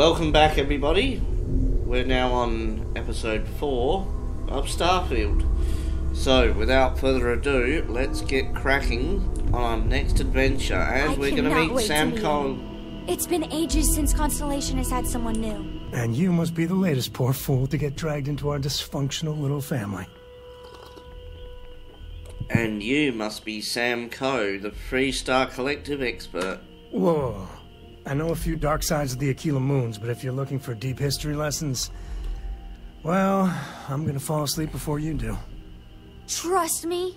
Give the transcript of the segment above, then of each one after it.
welcome back, everybody. We're now on episode four of Starfield. So, without further ado, let's get cracking on our next adventure. And I we're going to meet wait to Sam meet Coe. It's been ages since Constellation has had someone new. And you must be the latest poor fool to get dragged into our dysfunctional little family. And you must be Sam Coe, the Freestar Collective expert. Whoa. I know a few dark sides of the Akila Moons, but if you're looking for deep history lessons, well, I'm gonna fall asleep before you do. Trust me.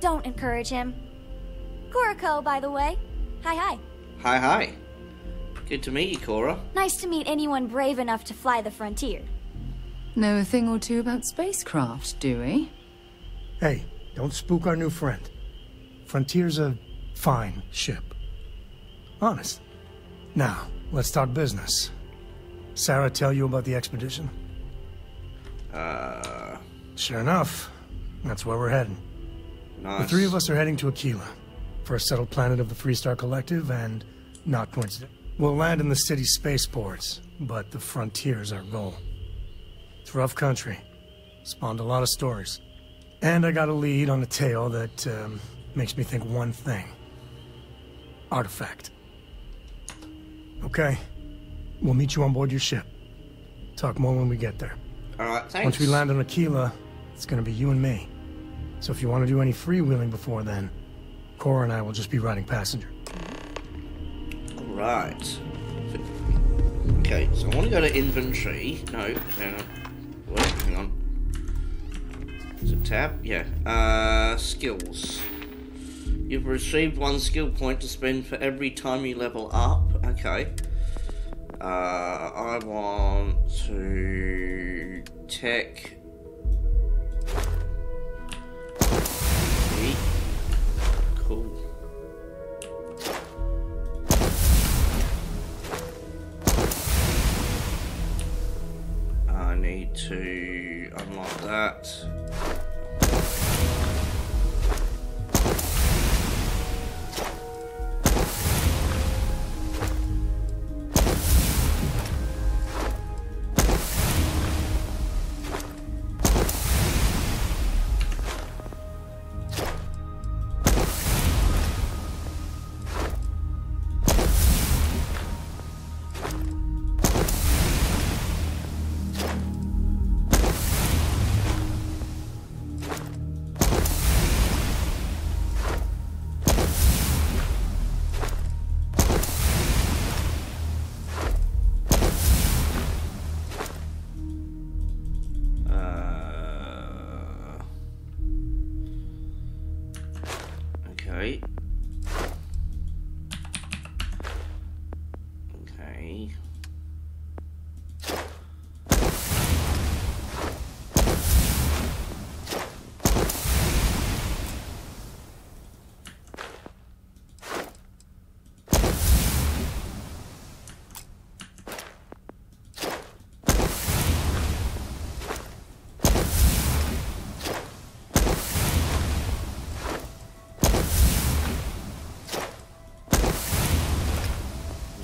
Don't encourage him. Cora Coe, by the way. Hi, hi. Hi, hi. Good to meet you, Cora. Nice to meet anyone brave enough to fly the frontier. Know a thing or two about spacecraft, do we? Hey, don't spook our new friend. Frontier's a fine ship. Honest. Now, let's talk business. Sarah tell you about the expedition? Uh, Sure enough. That's where we're heading. nice. The three of us are heading to Akila, for a settled planet of the Freestar Collective, and not coincident. We'll land in the city's spaceports, but the frontier's our goal. It's rough country. Spawned a lot of stories. And I got a lead on a tale that um, makes me think one thing. Artifact. Okay. We'll meet you on board your ship. Talk more when we get there. Alright, thanks. Once we land on Akila, it's gonna be you and me. So if you want to do any freewheeling before then, Cora and I will just be riding passenger. Right. Okay, so I want to go to inventory. No, hang on. Wait, hang on. Is it tab? Yeah. Uh, skills. You've received one skill point to spend for every time you level up. Okay. Uh, I want to tech. Cool. I need to unlock that.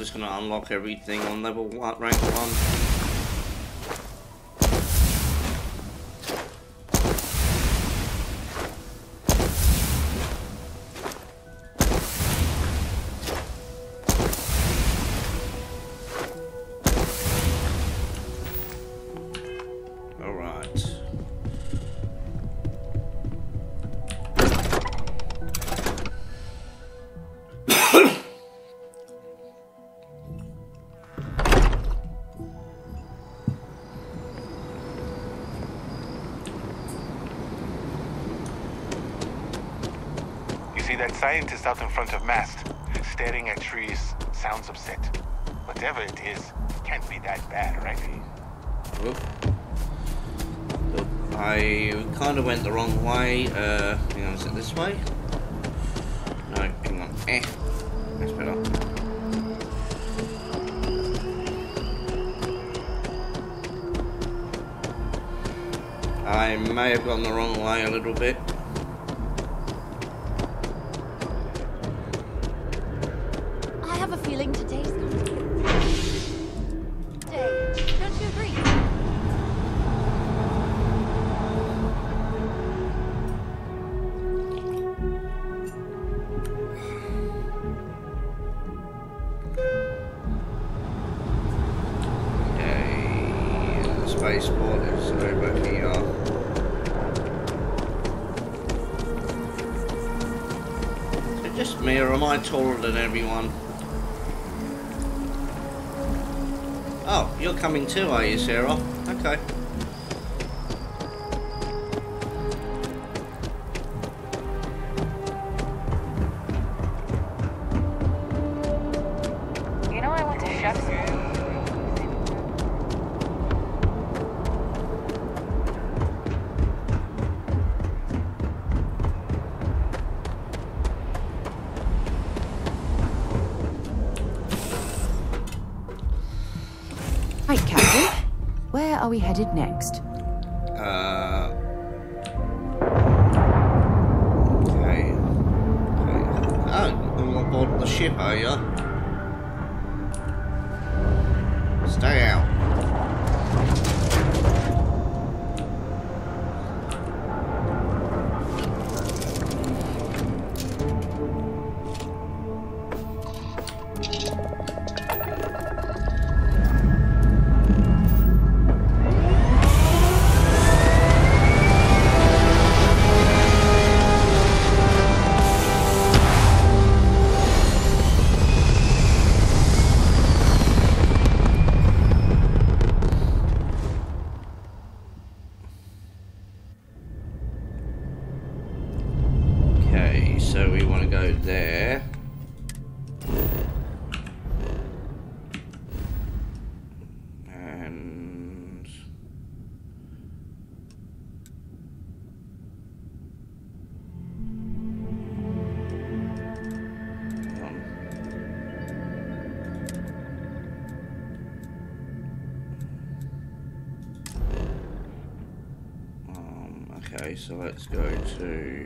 just going to unlock everything on level one, rank 1. That scientist out in front of mast, staring at trees, sounds upset. Whatever it is, can't be that bad, right? I kind of went the wrong way. Uh, hang on, is it this way? No, hang on. Eh, that's better. I may have gone the wrong way a little bit. have a feeling today's going to be day. Don't you agree? Just me or am I taller than everyone? You're coming too, are you, Sarah? Okay. Are next? Let's go to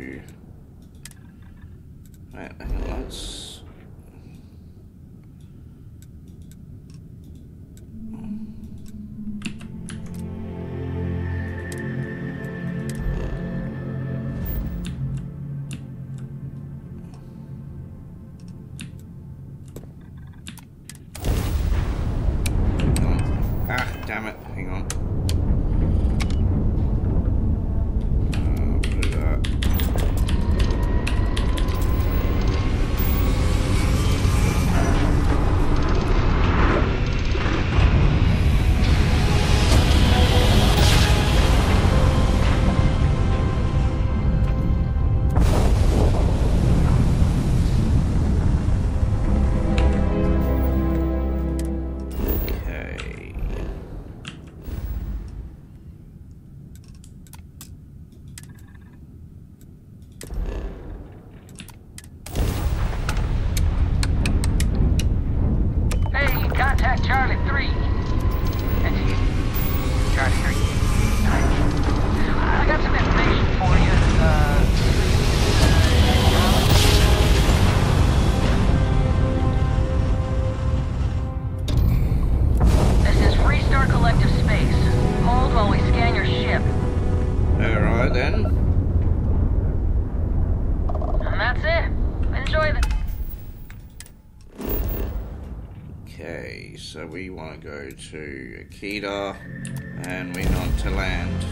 then. And that's it. Enjoy the... Okay, so we want to go to Akila and we want to land.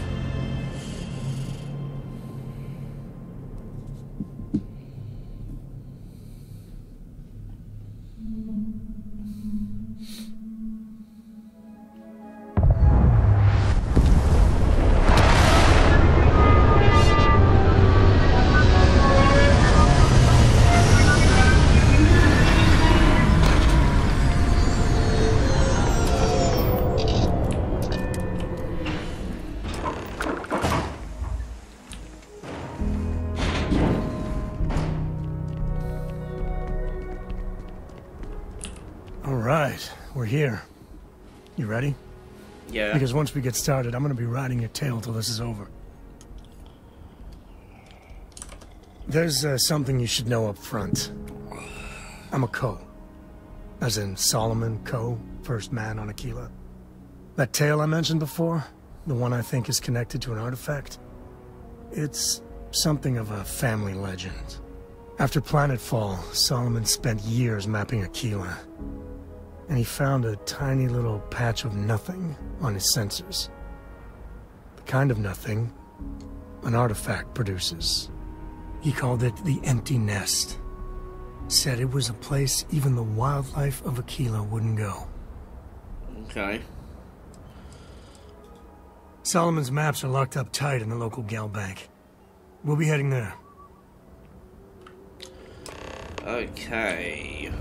Because once we get started, I'm gonna be riding your tail till this is over. There's uh, something you should know up front. I'm a Coe. As in Solomon Coe, first man on Akila. That tale I mentioned before, the one I think is connected to an artifact, it's something of a family legend. After Planetfall, Solomon spent years mapping Akila, and he found a tiny little patch of nothing on his sensors. the kind of nothing an artifact produces. He called it the Empty Nest. Said it was a place even the wildlife of Akila wouldn't go. Okay. Solomon's maps are locked up tight in the local GalBank. We'll be heading there. Okay.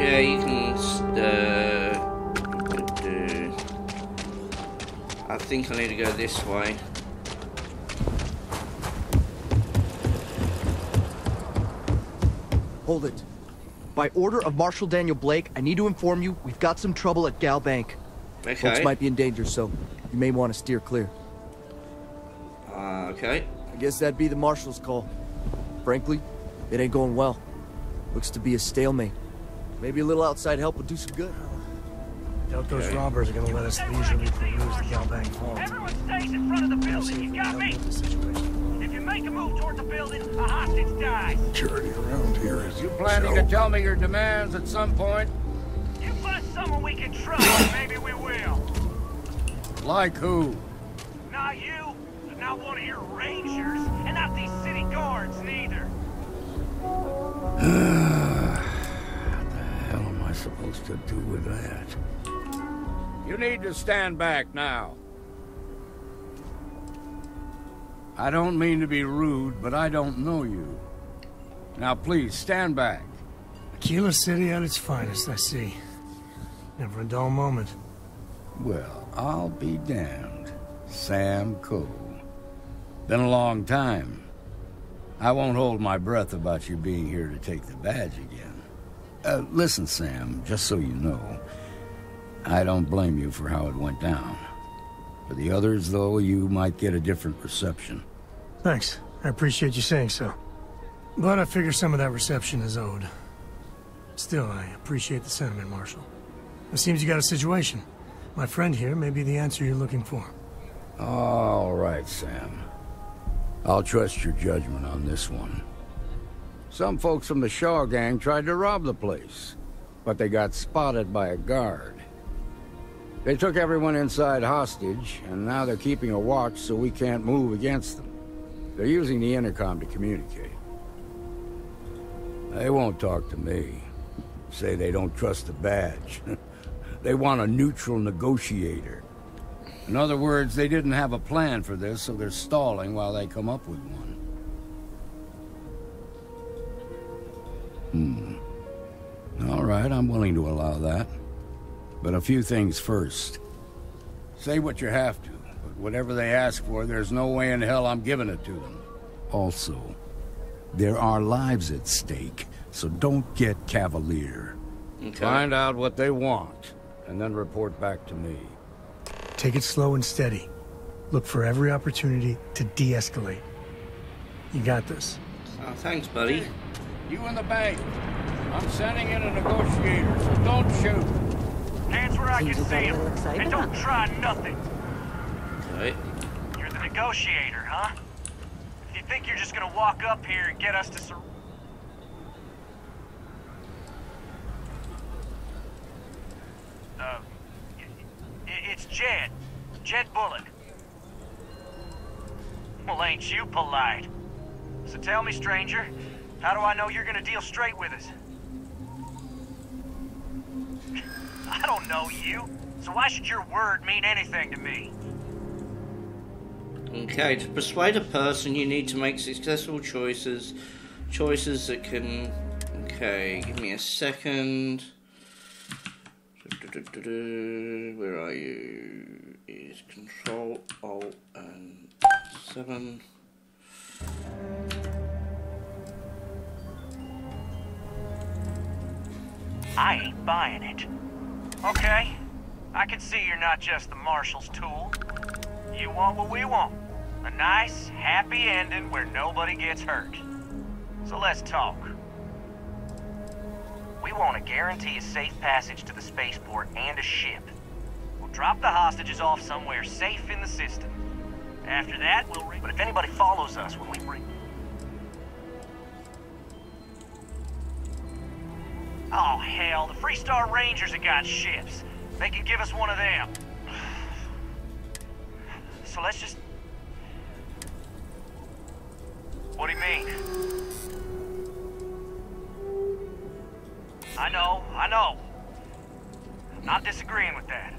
Yeah, you can. Uh, I think I need to go this way. Hold it. By order of Marshal Daniel Blake, I need to inform you we've got some trouble at GalBank. Okay. Folks might be in danger, so you may want to steer clear. Uh, okay. I guess that'd be the Marshal's call. Frankly, it ain't going well. Looks to be a stalemate. Maybe a little outside help would do some good. I doubt those Okay. robbers are gonna let us leisurely peruse the GalBank vault. Everyone stays in front of the building. You got me? If you make a move toward the building, a hostage dies. Security around here is You planning to tell me your demands at some point? You find someone we can trust, maybe we will. Like who? Not you, but not one of your rangers, supposed to do with that? You need to stand back now. I don't mean to be rude, but I don't know you. Now please, stand back. Akila City at its finest, I see. Never a dull moment. Well, I'll be damned. Sam Coe. Been a long time. I won't hold my breath about you being here to take the badge again. Uh, listen, Sam, just so you know, I don't blame you for how it went down. For the others, though, you might get a different reception. Thanks. I appreciate you saying so. But I figure some of that reception is owed. Still, I appreciate the sentiment, Marshal. It seems you got a situation. My friend here may be the answer you're looking for. All right, Sam. I'll trust your judgment on this one. Some folks from the Shaw gang tried to rob the place, but they got spotted by a guard. They took everyone inside hostage, and now they're keeping a watch so we can't move against them. They're using the intercom to communicate. They won't talk to me. Say they don't trust the badge. they want a neutral negotiator. In other words, they didn't have a plan for this, so they're stalling while they come up with one. Right, I'm willing to allow that. But a few things first. Say what you have to, but whatever they ask for, there's no way in hell I'm giving it to them. Also, there are lives at stake, so don't get cavalier. Okay. Find out what they want, and then report back to me. Take it slow and steady. Look for every opportunity to de-escalate. You got this. Oh, thanks, buddy. You in the bank. I'm sending in a negotiator, so don't shoot. Hands where I can Seems you see a them. little excited, And don't huh? try nothing. Okay. You're the negotiator, huh? If you think you're just gonna walk up here and get us to sur- Uh, i- i- it's Jed. Jed Bullock. Well, ain't you polite? So tell me, stranger, how do I know you're gonna deal straight with us? I don't know you, so why should your word mean anything to me? Okay, to persuade a person, you need to make successful choices. Choices that can. Okay, give me a second. Where are you? Is Control Alt and seven. I ain't buying it. Okay, I can see you're not just the Marshal's tool. You want what we want. A nice, happy ending where nobody gets hurt. So let's talk. We want to guarantee a safe passage to the spaceport and a ship. We'll drop the hostages off somewhere safe in the system. After that, we'll But if anybody follows us when we bring... Oh, hell, the Freestar Rangers have got ships. They can give us one of them. So let's just... What do you mean? I know, I know. I'm not disagreeing with that.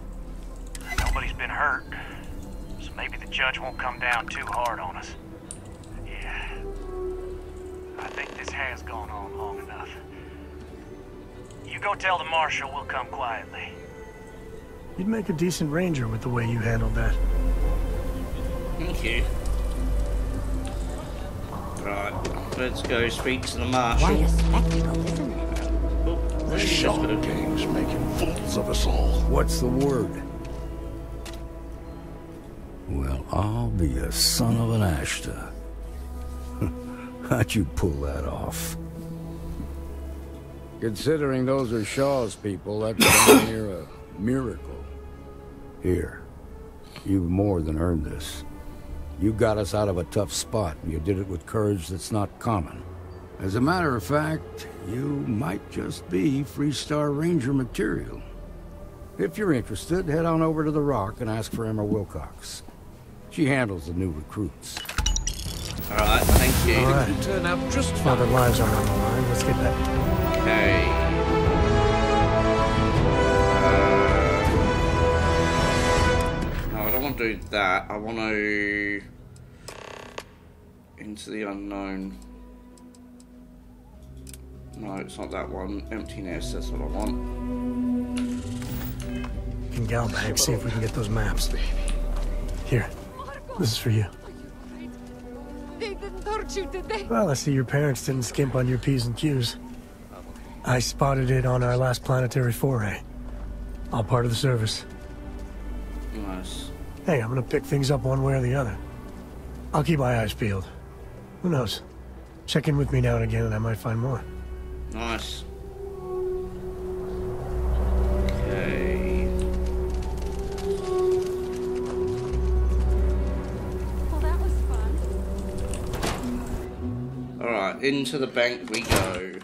Nobody's been hurt, so maybe the judge won't come down too hard on us. Yeah. I think this has gone on long enough. You go tell the marshal we'll come quietly. You'd make a decent ranger with the way you handled that. Thank you. Right, let's go speak to the Marshal. Why a spectacle, isn't it? Oh, The just Shaw making fools of us all. What's the word? Well, I'll be a son of an Ashta. How'd you pull that off? Considering those are Shaw's people, that's damn near a uh, miracle. Here, you've more than earned this. You got us out of a tough spot, and you did it with courage that's not common. As a matter of fact, you might just be Freestar Ranger material. If you're interested, head on over to the Rock and ask for Emma Wilcox. She handles the new recruits. Alright, thank you. All right. You turn out just Now that lives are on the line, let's get back. Okay. Uh, no, I don't want to do that. I want to into the unknown. No, it's not that one. Emptiness. That's what I want. In GalBank, see if we can get those maps. Here, this is for you. They didn't hurt you, did they? Well, I see your parents didn't skimp on your P's and Q's. I spotted it on our last planetary foray. All part of the service. Nice. Hey, I'm gonna pick things up one way or the other. I'll keep my eyes peeled. Who knows? Check in with me now and again and I might find more. Nice. Okay. Well, that was fun. Alright, into the bank we go.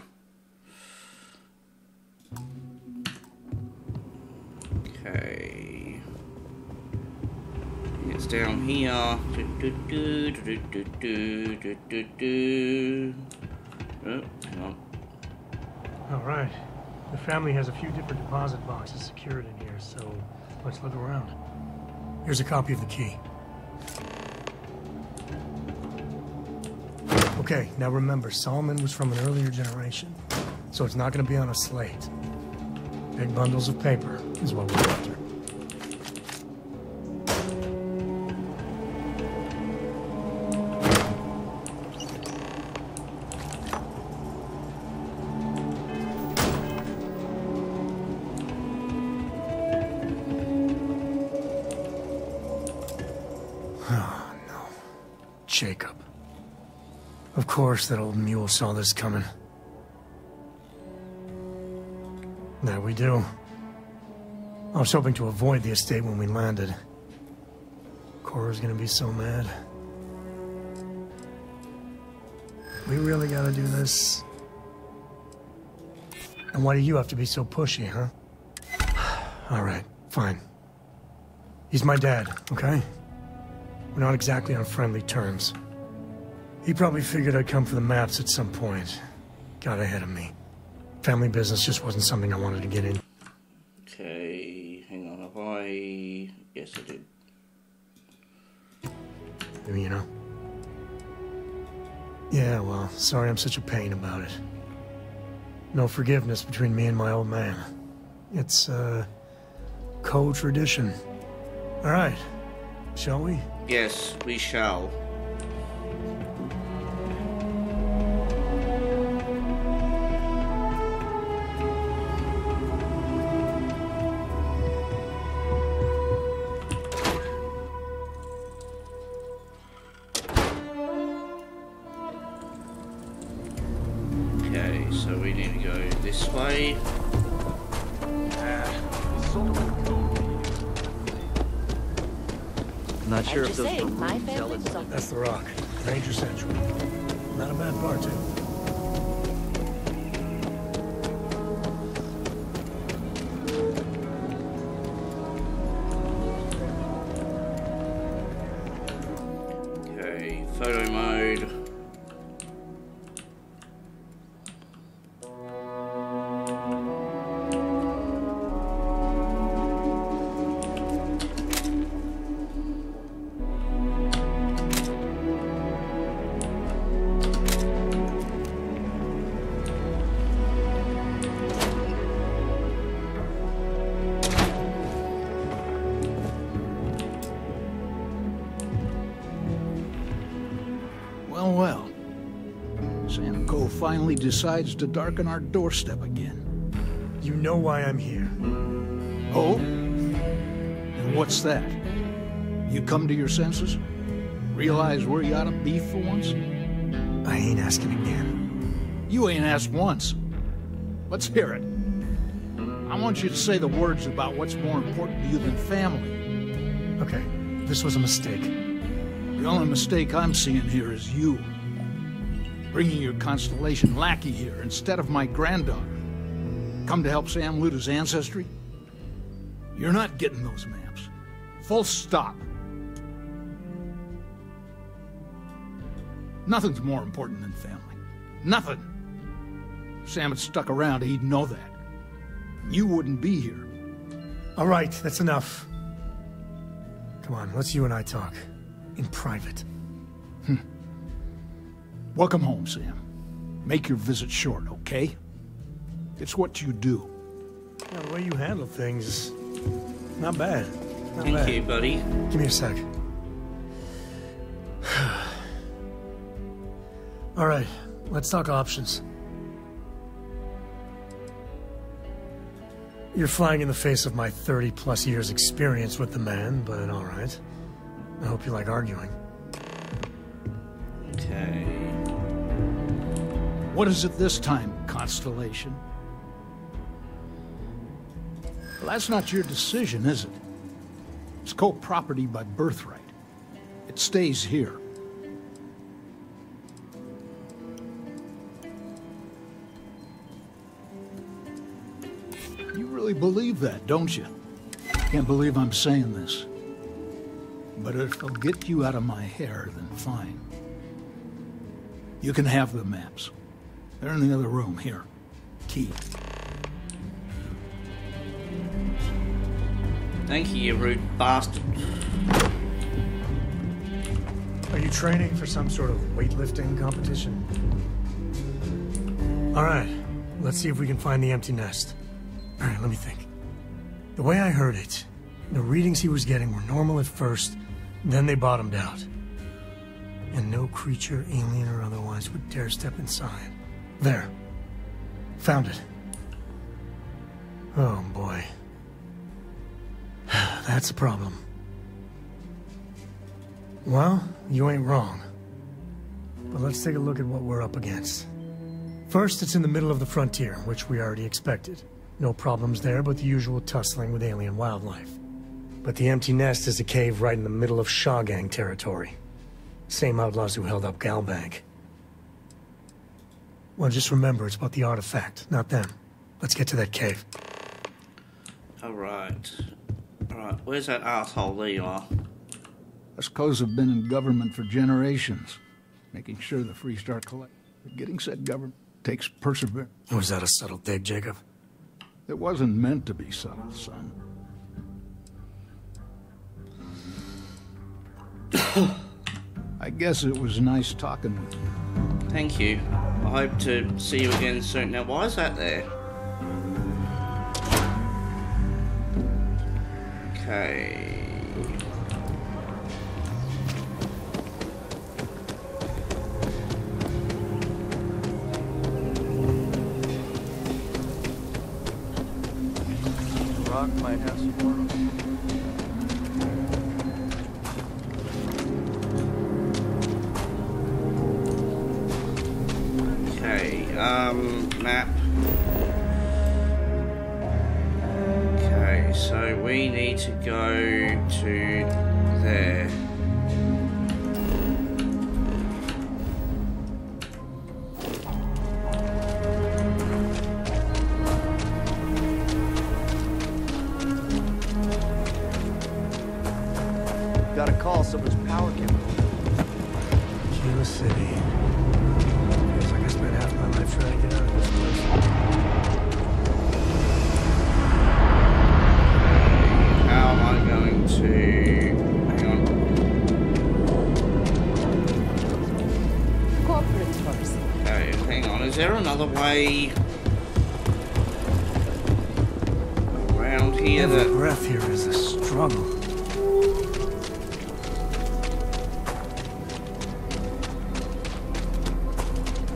down here. Do, do, do, do, do, do, do, do. Oh, hang on. All right. The family has a few different deposit boxes secured in here, so let's look around. Here's a copy of the key. Okay, now remember, Solomon was from an earlier generation, so it's not going to be on a slate. Big bundles of paper is what we're course that old mule saw this coming. There we do. I was hoping to avoid the estate when we landed. Cora's gonna be so mad. We really gotta do this? And why do you have to be so pushy, huh? Alright, fine. He's my dad, okay? We're not exactly on friendly terms. He probably figured I'd come for the maps at some point. Got ahead of me. Family business just wasn't something I wanted to get in. Okay, hang on. Have I. Yes, I did. You know? Yeah, well, sorry I'm such a pain about it. No forgiveness between me and my old man. It's, uh, Coe-tradition. All right, shall we? Yes, we shall. Finally decides to darken our doorstep again. You know why I'm here. Oh? And what's that? You come to your senses? Realize where you ought to be for once? I ain't asking again. You ain't asked once. Let's hear it. I want you to say the words about what's more important to you than family. Okay, this was a mistake. The only mistake I'm seeing here is you. Bringing your Constellation lackey here instead of my granddaughter. Come to help Sam loot his ancestry? You're not getting those maps. Full stop. Nothing's more important than family. Nothing. If Sam had stuck around, he'd know that. You wouldn't be here. All right, that's enough. Come on, let's you and I talk. In private. Hmm. Welcome home, Sam. Make your visit short, okay? It's what you do. Yeah, the way you handle things is not bad. Not Thank bad. you, buddy. Give me a sec. All right, let's talk options. You're flying in the face of my 30 plus years experience with the man, but all right. I hope you like arguing. What is it this time, Constellation? Well, that's not your decision, is it? It's Coe-property by birthright. It stays here. You really believe that, don't you? Can't believe I'm saying this. But if it'll get you out of my hair, then fine. You can have the maps. They're in the other room, here. Key. Thank you, you rude bastard. Are you training for some sort of weightlifting competition? All right, let's see if we can find the empty nest. All right, let me think. The way I heard it, the readings he was getting were normal at first, then they bottomed out. And no creature, alien or otherwise, would dare step inside. There. Found it. Oh boy. That's a problem. Well, you ain't wrong. But let's take a look at what we're up against. First, it's in the middle of the frontier, which we already expected. No problems there, but the usual tussling with alien wildlife. But the empty nest is a cave right in the middle of Shawgang territory. Same outlaws who held up GalBank. Well, just remember, it's about the artifact, not them. Let's get to that cave. Alright. Alright, where's that asshole there you are? Us Coes have been in government for generations, making sure the Freestar collect. But getting said government takes perseverance. Was oh, that a subtle dig, Jacob? It wasn't meant to be subtle, son. I guess it was nice talking with you. Thank you. I hope to see you again soon. Now, why is that there? Okay. Rock might have some more. course. Hang on, is there another way around here? Every that... breath here is a struggle.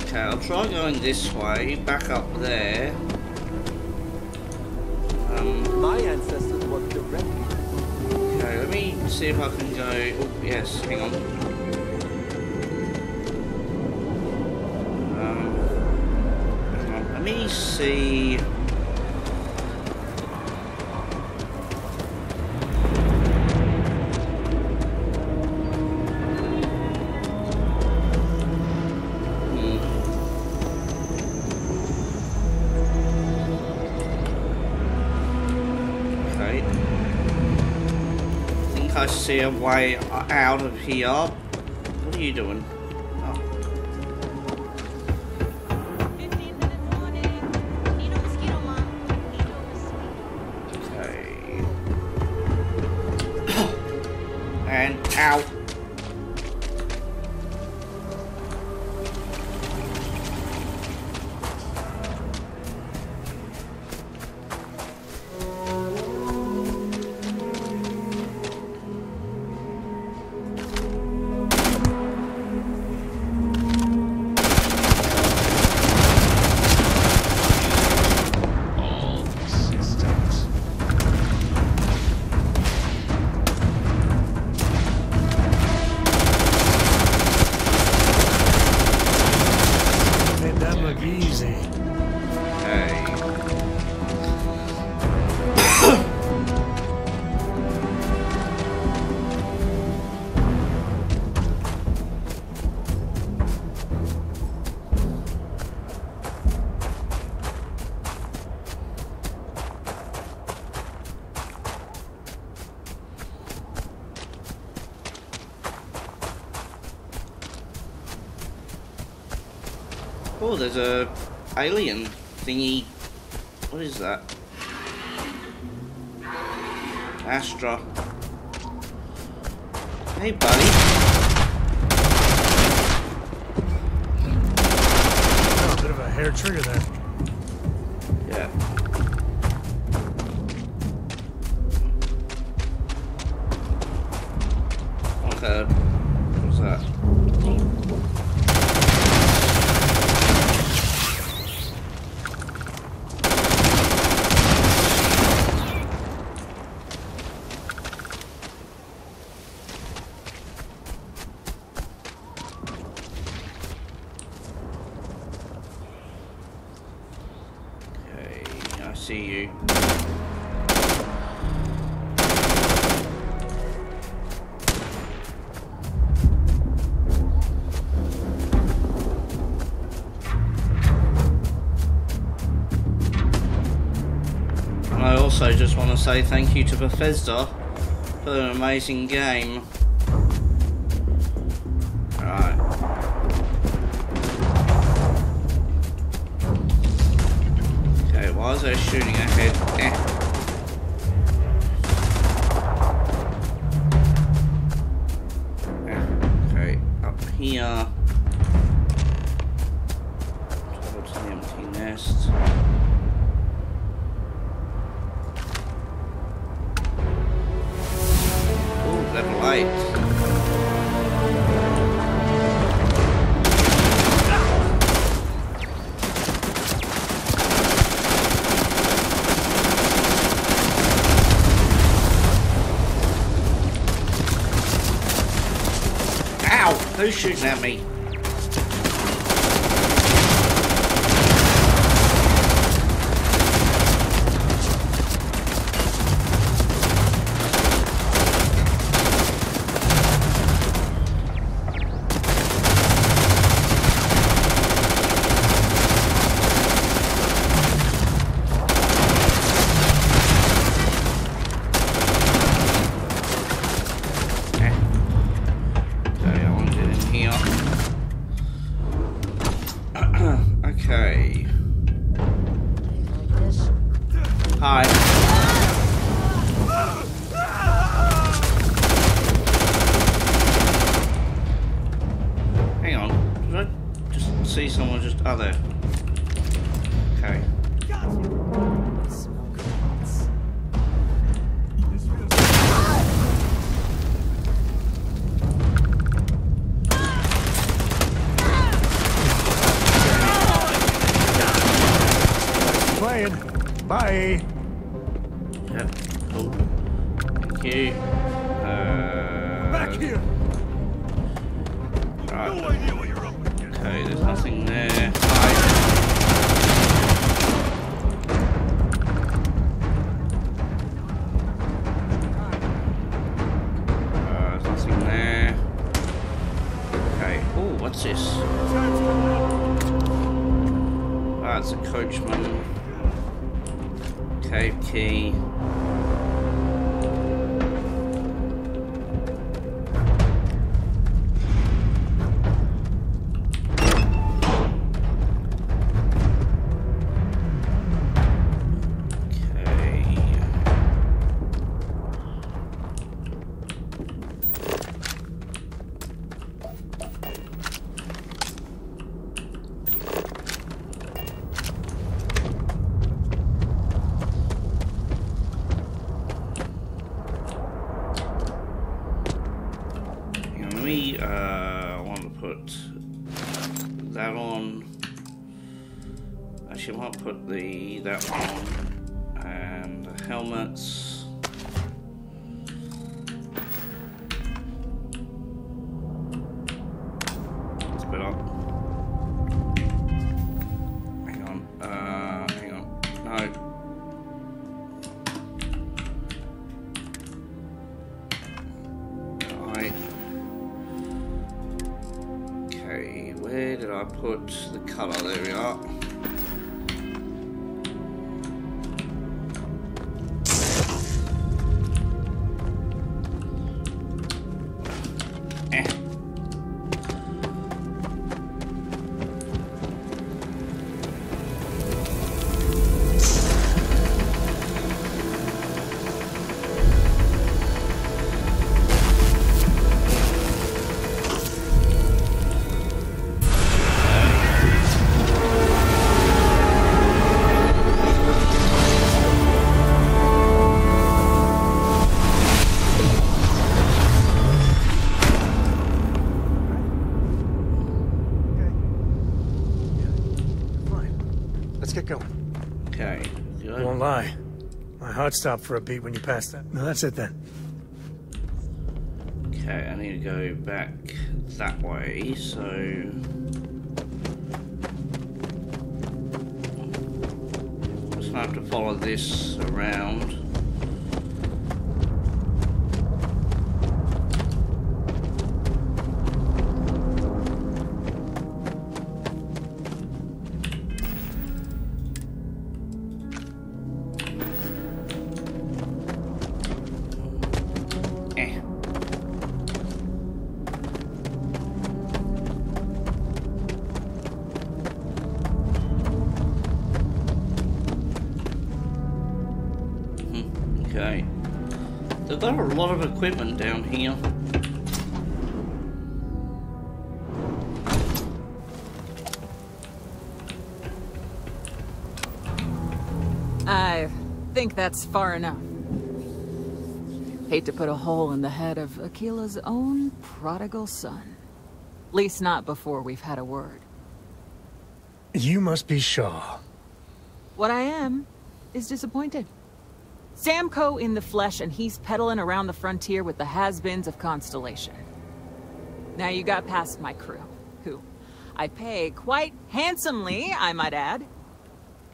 Okay, I'll try going this way, back up there. Um, My ancestors were directly. Okay, let me see if I can go. Oh, yes, hang on. see... I see a way out of here. What are you doing? there's a alien thingy. What is that? Astra. say thank you to Bethesda for an amazing game. fight. Ow! Who's shooting at me? Bye. That on. Actually, I might put the, that on. And the helmets. Let's get going. Okay. good. Won't lie. My heart stopped for a beat when you passed that. No, that's it then. Okay, I need to go back that way, so... I just gonna have to follow this around. That's far enough. Hate to put a hole in the head of Akila's own prodigal son. At Least not before we've had a word. You must be Shaw. What I am is disappointed. Sam Coe in the flesh, and he's peddling around the frontier with the has-beens of Constellation. Now you got past my crew, who I pay quite handsomely, I might add.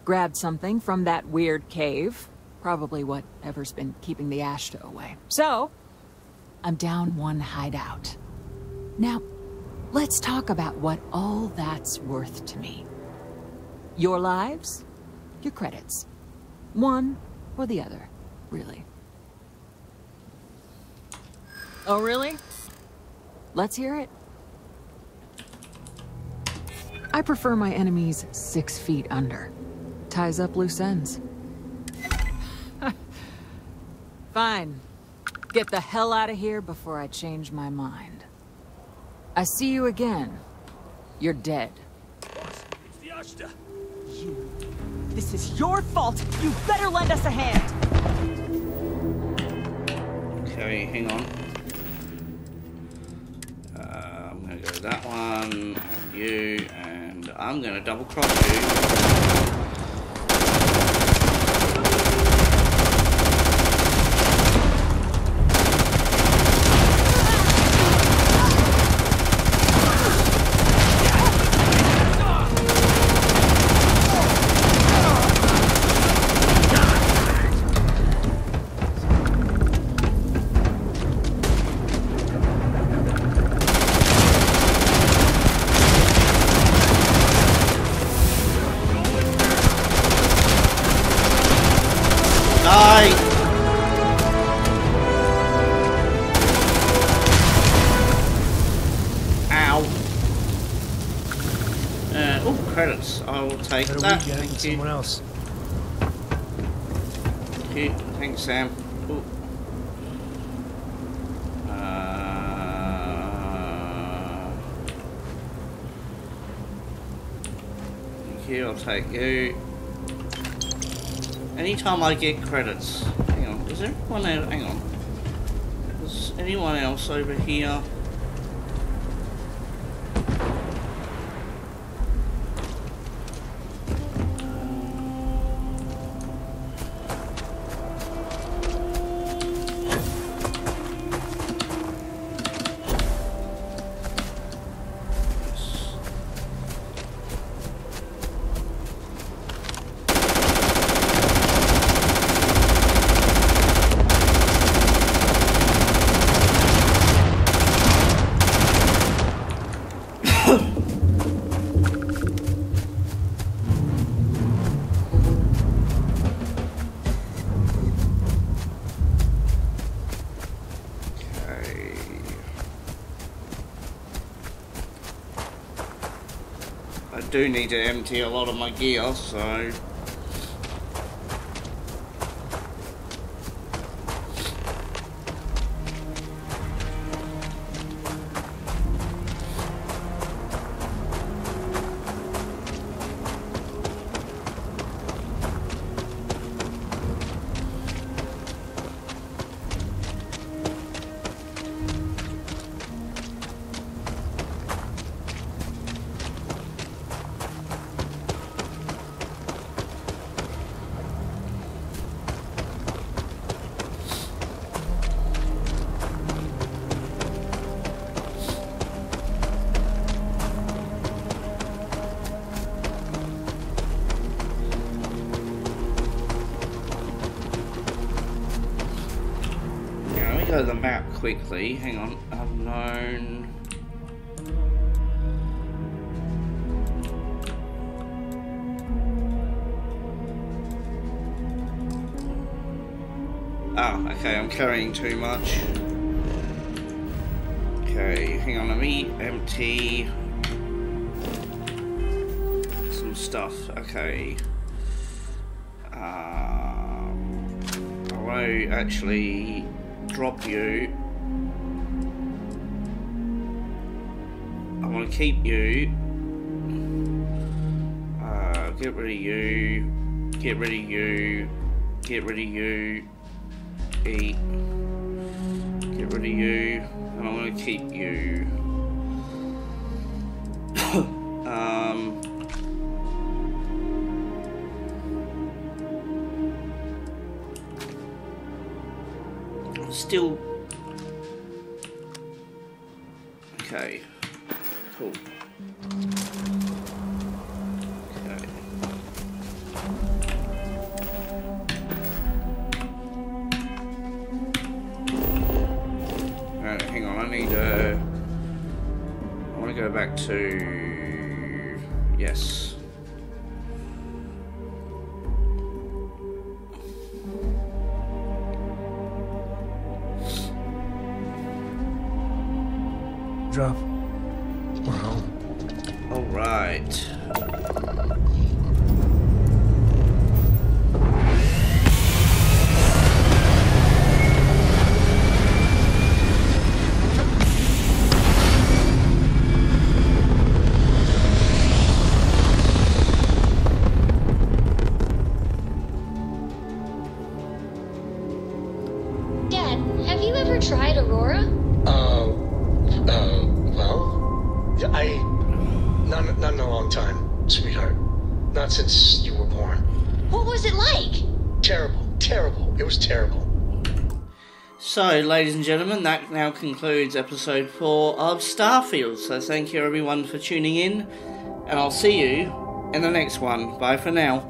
Grabbed something from that weird cave, probably whatever's been keeping the Ashta away. So, I'm down one hideout. Now, let's talk about what all that's worth to me. Your lives, your credits. One or the other, really. Oh, really? Let's hear it. I prefer my enemies six feet under. Ties up loose ends. Fine. Get the hell out of here before I change my mind. I see you again. You're dead. It's the Ashta. You. This is your fault. You better lend us a hand. Okay, hang on. Uh, I'm gonna go that one, and you, and I'm gonna double cross you. That. we get it Thank than you. someone else. You. Thanks, Sam. Ooh. Uh, thank. I'll take you. Anytime I get credits. Hang on. Is there anyone else? Hang on. Is anyone else over here? Do need to empty a lot of my gear, so... go to the map quickly. Hang on. Unknown. Oh, okay, I'm carrying too much. Okay, hang on, let me empty some stuff. Okay. Um, I won't actually drop you. I want to keep you. Uh, get rid of you. Get rid of you. Get rid of you. Eat. Get rid of you. And I want to keep you. To ladies and gentlemen, that now concludes episode 4 of Starfield. So, thank you everyone for tuning in, and I'll see you in the next one. Bye for now.